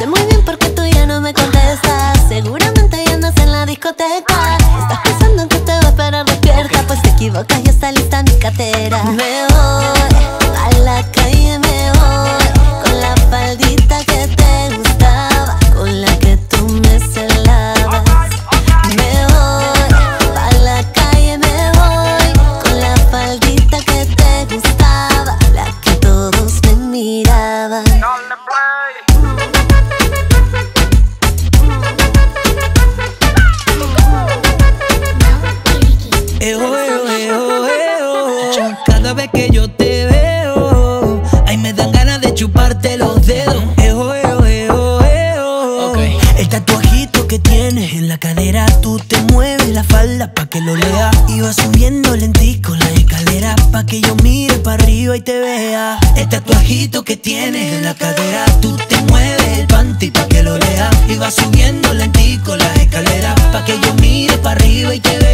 Sé muy bien porque tú ya no me contestas. Seguramente ya andas en la discoteca. Estás pensando en que te va a esperar despierta Pues te equivocas Eo, eo, eo, eo. Cada vez que yo te veo, ay, me dan ganas de chuparte los dedos. Eo, eo, eo, eo. El tatuajito que tienes en la cadera, tú te mueves la falda pa' que lo lea. Iba subiendo lentico la escalera pa' que yo mire pa' arriba y te vea. El tatuajito que tienes en la cadera, tú te mueves el panty pa' que lo lea. Iba subiendo lentico la escalera pa' que yo mire pa' arriba y te vea.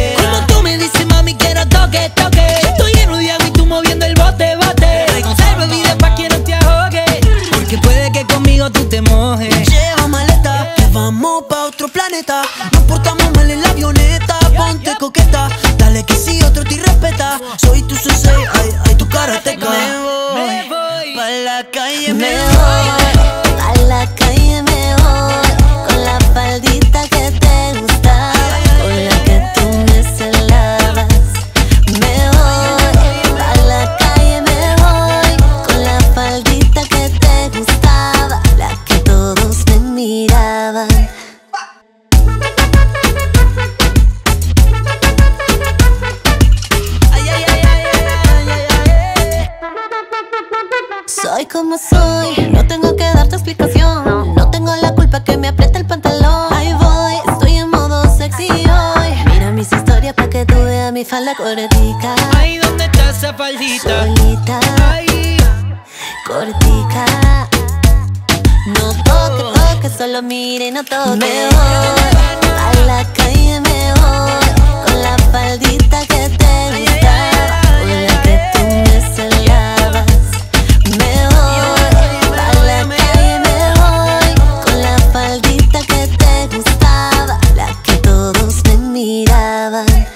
Vamos pa' otro planeta. Nos portamos mal en la avioneta. Ponte coqueta, dale que si otro te respeta. Soy tu sensei, ay, ay, tu karateca Me voy, me voy. Pa' la calle me, Me voy. voy, Soy como soy, no tengo que darte explicación. No tengo la culpa que me aprieta el pantalón. Ahí voy, estoy en modo sexy hoy. Mira mis historias pa' que tú veas mi falda cortica. Ay, ¿dónde está esa faldita? Solita, Ay, cortica. No toque, toque, solo mire y no toque. Me voy a la calle heaven